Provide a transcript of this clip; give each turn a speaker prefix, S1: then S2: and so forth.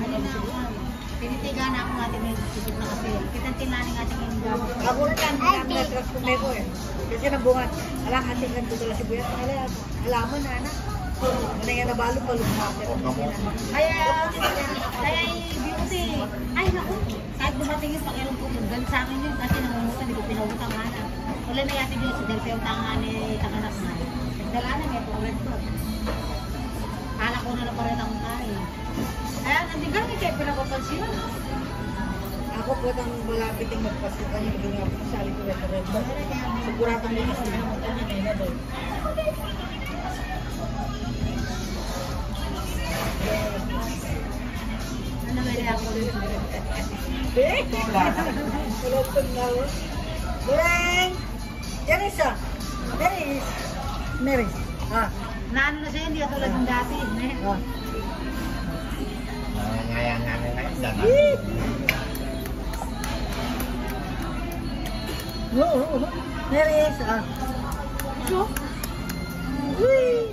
S1: ano na ako, pinitiga na ako natin yung isip kasi. Kitang tinaning natin yung gabi.
S2: Ako na lang, ko may ko eh. Ah, kasi nabungat. Alang hating lang dito si Buyat. Halaman na na. Ano yan, nabalong.
S1: Ay, ay, beauty. Ay, naku. Kahit dumating yung pakialam ko, galit. Kasi nangungutan, hindi ko pinawag ang anak. Wala dito, dahil pa tangan ni Takanak na. Dala na, may pangalaman ko.
S2: Ako po ang malapit yung magpasukan yung mga sa alikulat na red. Sigurado mo kasi na doon.
S1: Ano ba rin ako rin?
S2: Eh, Kulotong na ako. Bureng! Yan isa. Mary. Mary. Ah.
S1: Naano na siya, hindi tulad ng dati.
S2: Ah.
S3: Jangan.
S2: No, no, no. There is a...
S1: Whee!